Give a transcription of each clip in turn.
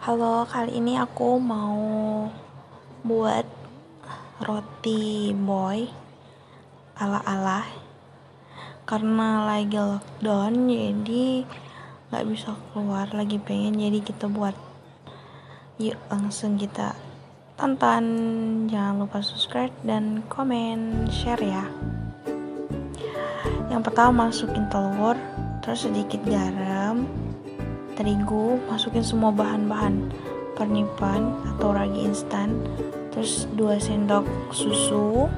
Halo, kali ini aku mau buat roti boy ala-ala. Karena lagi lockdown jadi nggak bisa keluar. Lagi pengen jadi kita buat yuk langsung kita tonton. Jangan lupa subscribe dan komen share ya. Yang pertama masukin telur terus sedikit garam terigu masukin semua bahan-bahan pernipan atau ragi instan terus 2 sendok susu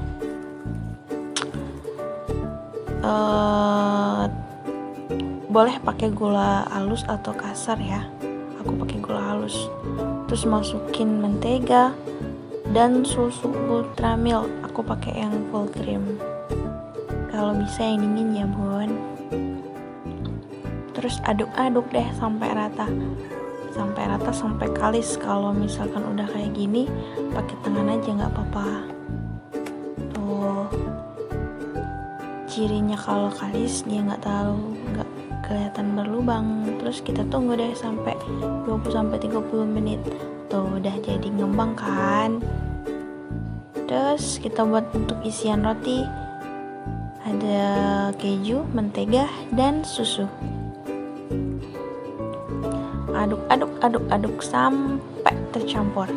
uh, boleh pakai gula halus atau kasar ya aku pakai gula halus. Terus masukin mentega dan susu ultra milk aku pakai yang full cream. Kalau bisa yang dingin ya bun terus aduk-aduk deh sampai rata. Sampai rata sampai kalis. Kalau misalkan udah kayak gini pakai tangan aja nggak apa-apa. Tuh. Cirinya kalau kalis dia nggak terlalu nggak kelihatan berlubang. Terus kita tunggu deh sampai 20 sampai 30 menit. Tuh udah jadi ngembang kan? Terus kita buat untuk isian roti. Ada keju, mentega, dan susu aduk aduk aduk aduk sampai tercampur.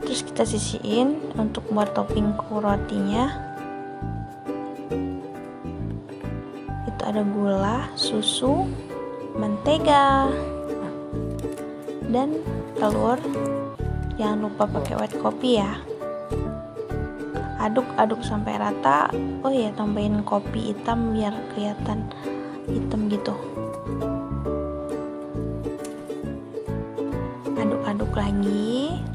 Terus kita sisihin untuk buat topping rotinya. Itu ada gula susu mentega dan telur. Jangan lupa pakai white kopi ya. Aduk aduk sampai rata. Oh ya tambahin kopi hitam biar kelihatan hitam gitu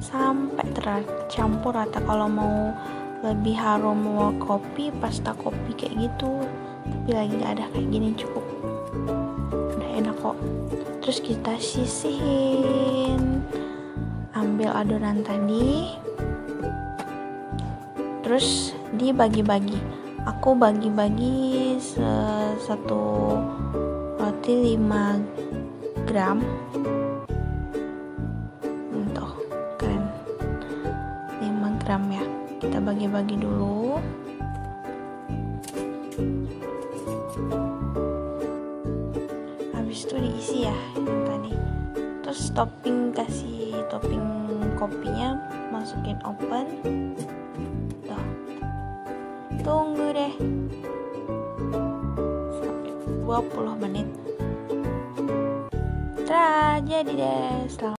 sampai tercampur rata. Kalau mau lebih harum mau kopi pasta kopi kayak gitu. Tapi lagi nggak ada kayak gini cukup. Udah enak kok. Terus kita sisihin. Ambil adonan tadi. Terus dibagi-bagi. Aku bagi-bagi satu roti 5 gram gram ya. Kita bagi-bagi dulu. Habis itu diisi ya yang tadi. Terus topping kasih topping kopinya masukin open tuh tunggu deh. Sampai 20 menit. Tra, jadi deh